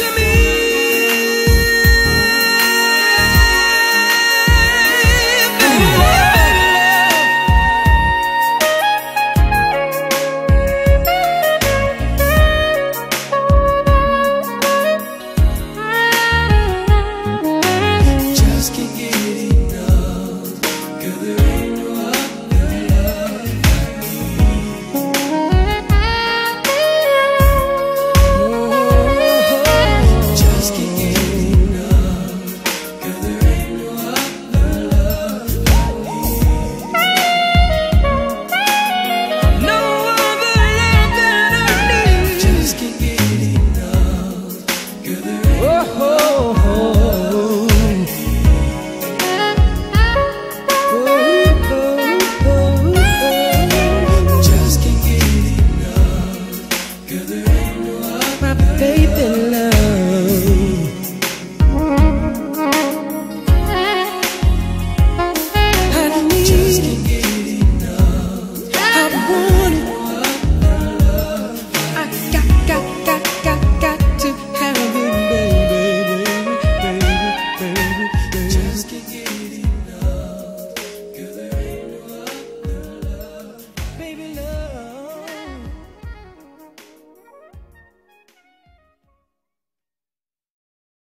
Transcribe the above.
me, baby.